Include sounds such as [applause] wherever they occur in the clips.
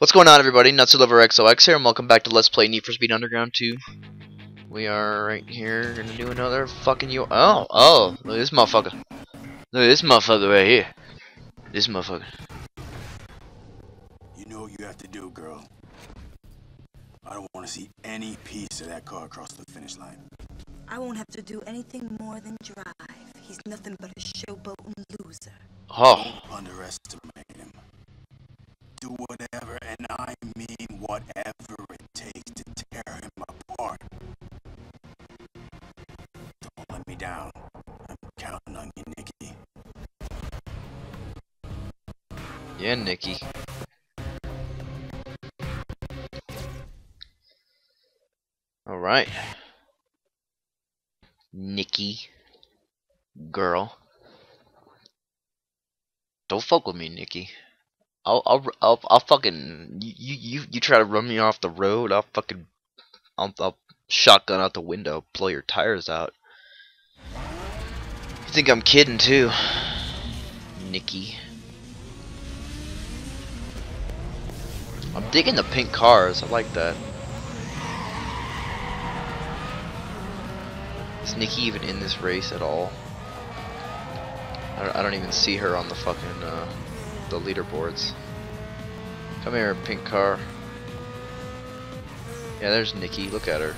What's going on everybody? Natsu Lover XOX here and welcome back to Let's Play Need for Speed Underground 2. We are right here gonna do another fucking you Oh, oh, look at this motherfucker. Look at this motherfucker right here. This motherfucker. You know what you have to do, girl. I don't want to see any piece of that car across the finish line. I won't have to do anything more than drive. He's nothing but a showboating loser. Oh, Don't underestimate him. Yeah, Nikki. Alright. Nikki. Girl. Don't fuck with me, Nikki. I'll, I'll, I'll, I'll fucking, you, you, you try to run me off the road, I'll fucking, I'll, I'll shotgun out the window, blow your tires out. You think I'm kidding too, Nikki? I'm digging the pink cars. I like that. Is Nikki even in this race at all? I don't, I don't even see her on the fucking uh, the leaderboards. Come here, pink car. Yeah, there's Nikki. Look at her.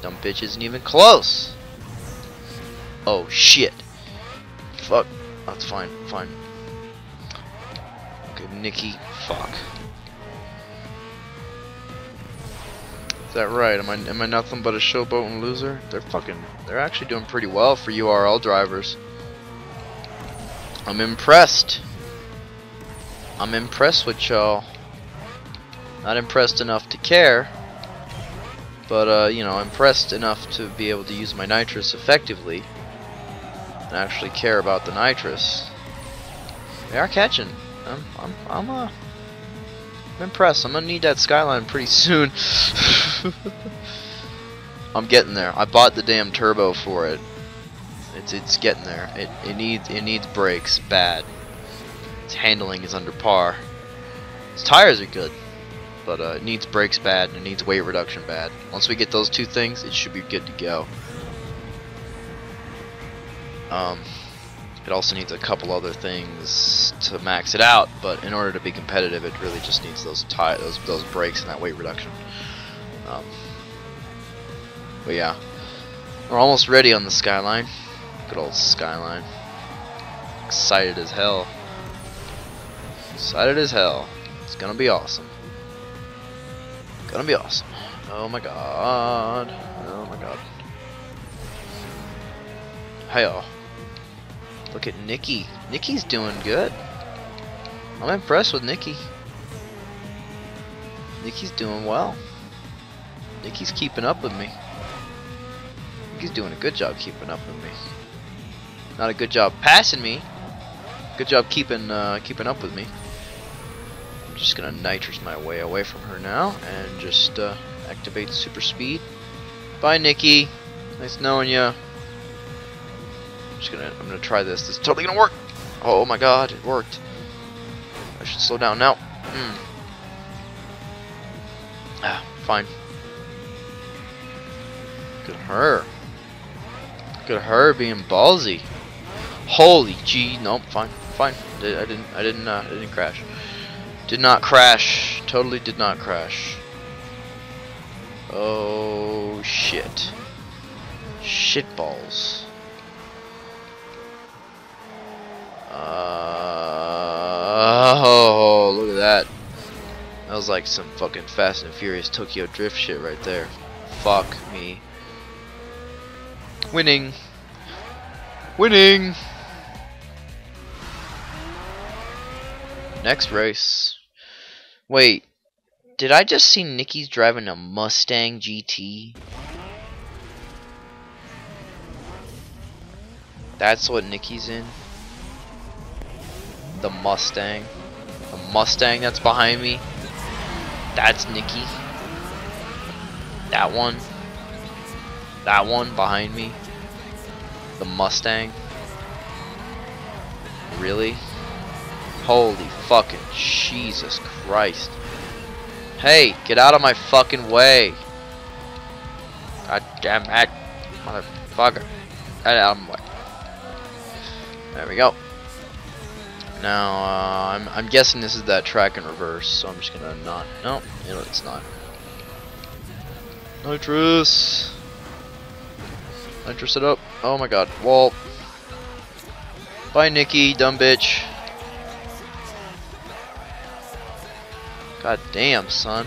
Dumb bitch isn't even close. Oh shit. Fuck. That's fine. Fine. Nikki. Fuck. Is that right? Am I am I nothing but a showboat and loser? They're fucking. They're actually doing pretty well for URL drivers. I'm impressed. I'm impressed with y'all. Not impressed enough to care, but uh, you know, impressed enough to be able to use my nitrous effectively and actually care about the nitrous. They are catching. I'm, I'm, I'm, uh, I'm impressed. I'm gonna need that skyline pretty soon. [laughs] I'm getting there. I bought the damn turbo for it. It's it's getting there. It it needs it needs brakes bad. Its handling is under par. Its tires are good, but uh, it needs brakes bad and it needs weight reduction bad. Once we get those two things, it should be good to go. Um, it also needs a couple other things to max it out, but in order to be competitive, it really just needs those tire those those brakes and that weight reduction. Um, but yeah, we're almost ready on the skyline. Good old skyline. Excited as hell. Excited as hell. It's gonna be awesome. Gonna be awesome. Oh my god. Oh my god. Hey Look at Nikki. Nikki's doing good. I'm impressed with Nikki. Nikki's doing well. Nikki's keeping up with me. Nikki's doing a good job keeping up with me. Not a good job passing me. Good job keeping uh, keeping up with me. I'm just gonna nitrous my way away from her now and just uh, activate super speed. Bye, Nikki. Nice knowing you. Just gonna I'm gonna try this. This is totally gonna work. Oh my god, it worked. I should slow down now. Hmm. Ah, fine. Good her. Good her being ballsy. Holy gee, nope, fine, fine. I didn't, I didn't, uh, I didn't crash. Did not crash. Totally did not crash. Oh shit. Shit balls. Uh, oh, look at that. That was like some fucking Fast and Furious Tokyo Drift shit right there. Fuck me. Winning. Winning. Next race. Wait. Did I just see Nikki's driving a Mustang GT? That's what Nikki's in? The Mustang. The Mustang that's behind me. That's Nikki. That one. That one behind me. The Mustang. Really? Holy fucking Jesus Christ. Hey, get out of my fucking way. God damn it. Motherfucker. Get out of my way. There we go. Now, uh, I'm, I'm guessing this is that track in reverse, so I'm just gonna not. No, it's not. Nitrous! Nitrous it up. Oh my god. Wall. Bye, Nikki, dumb bitch. God damn, son.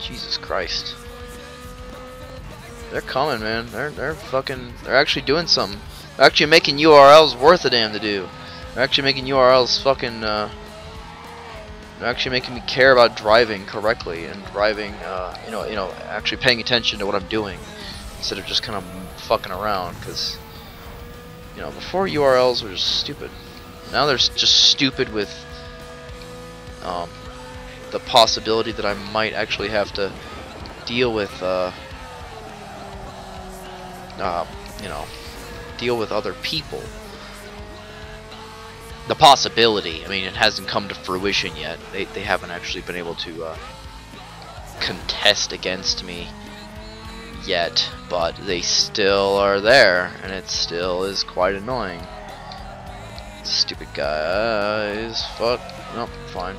Jesus Christ. They're coming, man. They're they're fucking. They're actually doing something. They're actually making URLs worth a damn to do. They're actually making URLs fucking. Uh, they're actually making me care about driving correctly and driving. Uh, you know, you know, actually paying attention to what I'm doing instead of just kind of fucking around. Because you know, before URLs were just stupid. Now they're just stupid with um, the possibility that I might actually have to deal with, uh, uh, you know, deal with other people. The possibility, I mean, it hasn't come to fruition yet. They, they haven't actually been able to uh, contest against me yet, but they still are there, and it still is quite annoying. Stupid guys. Fuck. Nope, fine.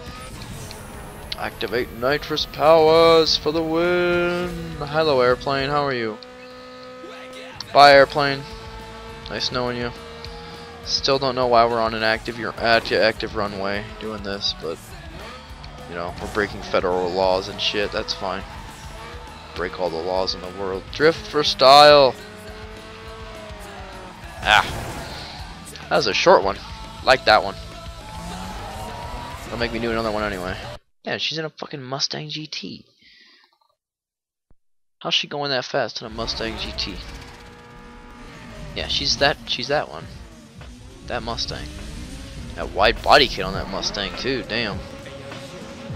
Activate nitrous powers for the win. Hello, airplane. How are you? Bye, airplane. Nice knowing you. Still don't know why we're on an active active runway doing this, but you know we're breaking federal laws and shit. That's fine. Break all the laws in the world. Drift for style. Ah, that was a short one. Like that one. That'll make me do another one anyway. Yeah, she's in a fucking Mustang GT. How's she going that fast in a Mustang GT? Yeah, she's that she's that one. That Mustang. That wide body kit on that Mustang too, damn.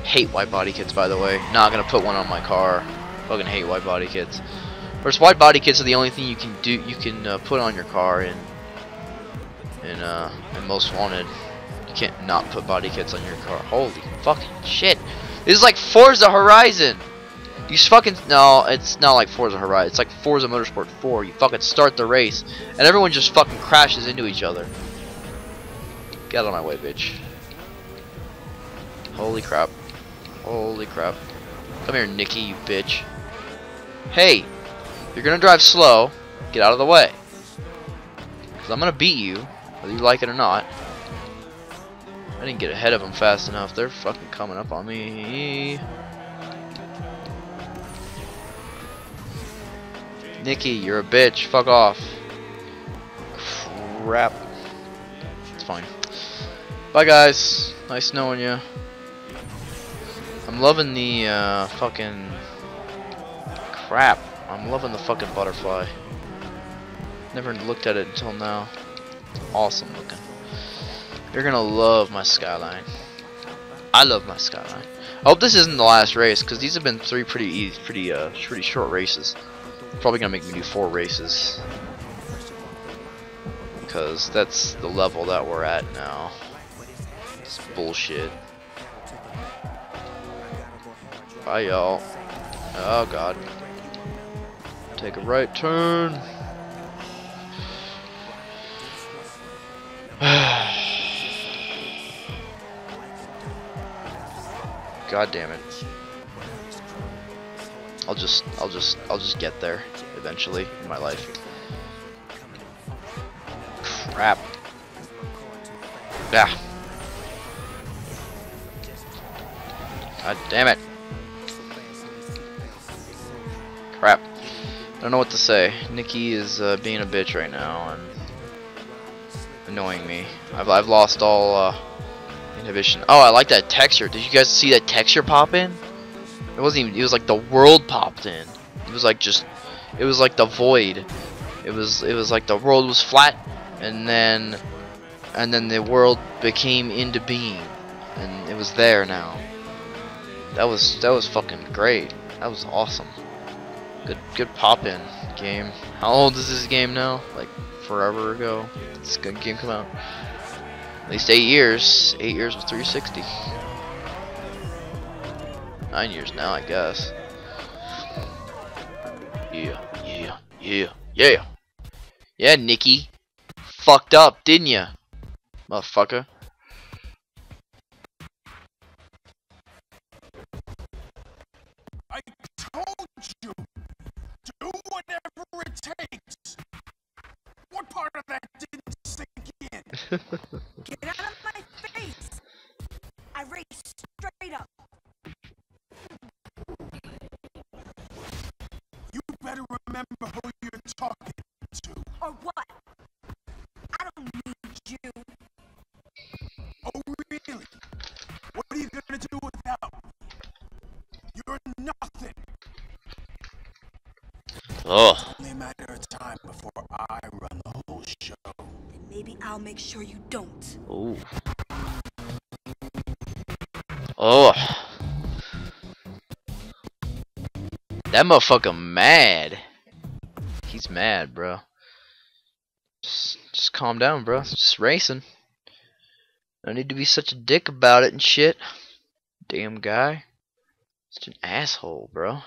Hate wide body kits by the way. Not gonna put one on my car. Fucking hate wide body kits. First, wide body kits are the only thing you can do you can uh, put on your car in uh in most wanted. You can't not put body kits on your car. Holy fucking shit. This is like Forza Horizon. You fucking no, it's not like Forza Horizon. It's like Forza Motorsport 4. You fucking start the race and everyone just fucking crashes into each other. Get out of my way, bitch. Holy crap. Holy crap. Come here, Nikki, you bitch. Hey, you're gonna drive slow. Get out of the way. Because I'm gonna beat you, whether you like it or not. I didn't get ahead of them fast enough. They're fucking coming up on me. Nikki, you're a bitch. Fuck off. Crap. It's fine. Bye, guys. Nice knowing you. I'm loving the uh, fucking crap. I'm loving the fucking butterfly. Never looked at it until now. Awesome looking. You're gonna love my skyline. I love my skyline. I hope this isn't the last race because these have been three pretty easy, pretty uh, pretty short races. Probably gonna make me do four races because that's the level that we're at now. It's bullshit. Bye, y'all. Oh, God. Take a right turn. [sighs] God damn it. I'll just, I'll just, I'll just get there eventually in my life. Crap. Yeah. God damn it. Crap. I don't know what to say. Nikki is uh, being a bitch right now and annoying me. I've, I've lost all uh, inhibition. Oh, I like that texture. Did you guys see that texture pop in? It wasn't even. It was like the world popped in. It was like just. It was like the void. It was. It was like the world was flat, and then, and then the world became into being, and it was there now. That was that was fucking great. That was awesome. Good good pop in game. How old is this game now? Like forever ago. This good game come out. At least eight years. Eight years with 360. Nine years now, I guess. Yeah, yeah, yeah, yeah. Yeah, Nikki. Fucked up, didn't ya? Motherfucker. Then maybe I'll make sure you don't. Ooh. Oh. That motherfucker mad. He's mad, bro. Just, just calm down, bro. It's just racing. No need to be such a dick about it and shit. Damn guy. Such an asshole, bro.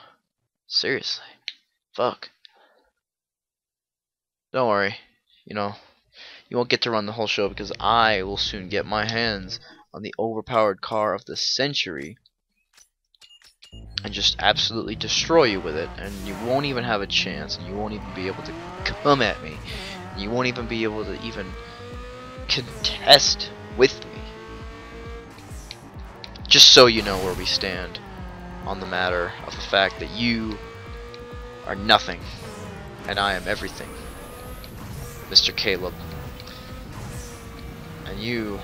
Seriously. Fuck. Don't worry. You know, you won't get to run the whole show because I will soon get my hands on the overpowered car of the century and just absolutely destroy you with it and you won't even have a chance and you won't even be able to come at me and you won't even be able to even contest with me just so you know where we stand on the matter of the fact that you are nothing and I am everything Mr. Caleb and you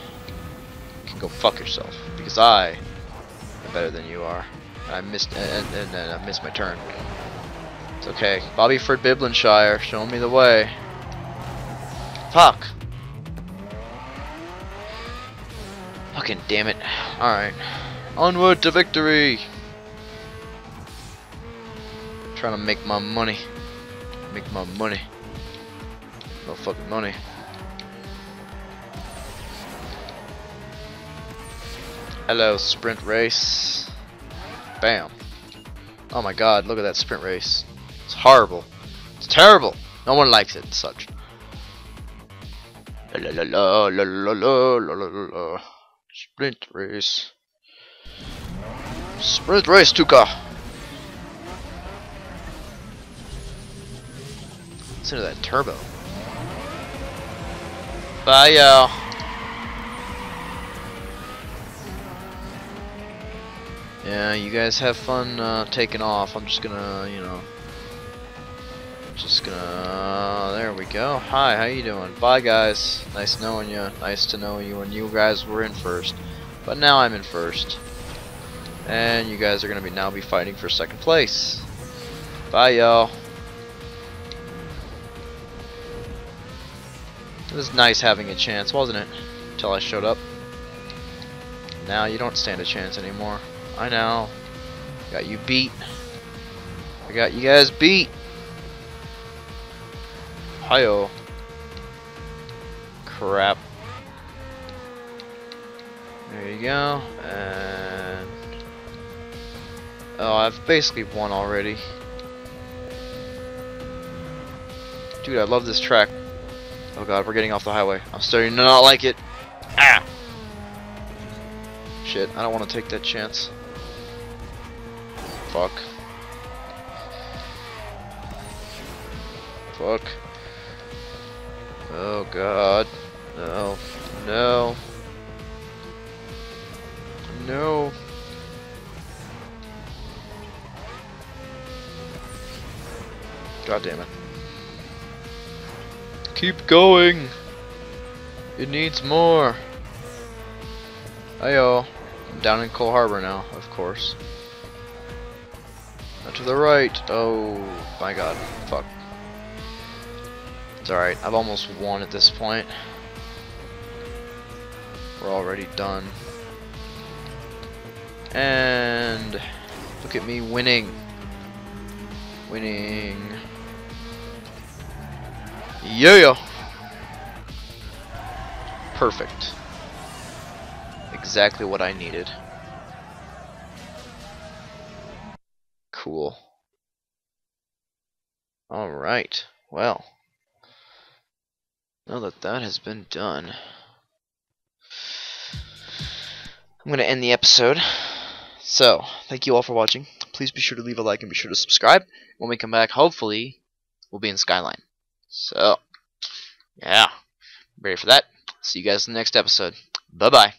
can go fuck yourself because I am better than you are. And I missed and, and, and I missed my turn. It's okay. Bobby Ford Biblinshire showing me the way. Fuck. Fucking damn it. Alright. Onward to victory! Trying to make my money. Make my money. No fucking money. Hello, sprint race. Bam. Oh my god, look at that sprint race. It's horrible. It's terrible. No one likes it, such. La la la la la la la la la la. Sprint race. Sprint race, Tuka. To that turbo. Bye, y'all. Yeah, you guys have fun uh, taking off. I'm just gonna, you know, just gonna. there we go. Hi, how you doing? Bye, guys. Nice knowing you. Nice to know you. And you guys were in first, but now I'm in first, and you guys are gonna be now be fighting for second place. Bye, y'all. It was nice having a chance, wasn't it? Until I showed up. Now you don't stand a chance anymore. I know. Got you beat. I got you guys beat. Hiyo. Crap. There you go. And oh, I've basically won already. Dude, I love this track. Oh god, we're getting off the highway. I'm starting to not like it. Ah! Shit, I don't want to take that chance. Fuck. Fuck. Oh god. No. No. No. God damn it. Keep going. It needs more. Ayo. I'm down in Coal Harbor now, of course. To the right. Oh my god. Fuck. It's alright. I've almost won at this point. We're already done. And look at me winning. Winning. Yeah. Perfect. exactly what I needed. Cool. Alright, well. Now that that has been done, I'm going to end the episode. So, thank you all for watching. Please be sure to leave a like and be sure to subscribe. When we come back, hopefully, we'll be in Skyline. So, yeah. Ready for that? See you guys in the next episode. Bye-bye.